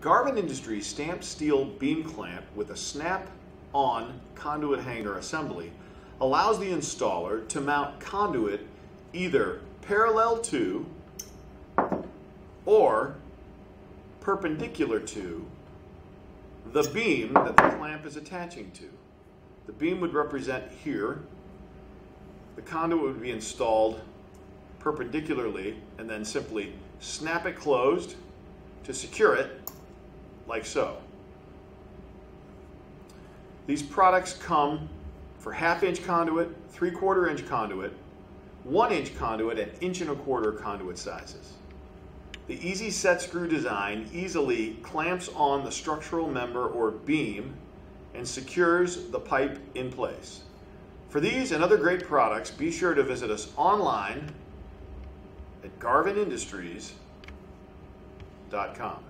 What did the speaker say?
Garvin Industries stamped steel beam clamp with a snap-on conduit hanger assembly allows the installer to mount conduit either parallel to or perpendicular to the beam that the clamp is attaching to. The beam would represent here. The conduit would be installed perpendicularly and then simply snap it closed to secure it like so. These products come for half inch conduit, three quarter inch conduit, one inch conduit, and inch and a quarter conduit sizes. The easy set screw design easily clamps on the structural member or beam and secures the pipe in place. For these and other great products, be sure to visit us online at garvinindustries.com.